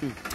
Hmm.